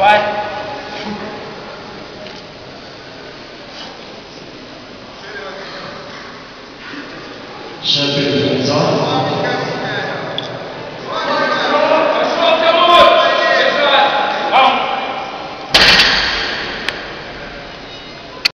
喂，设备的工作。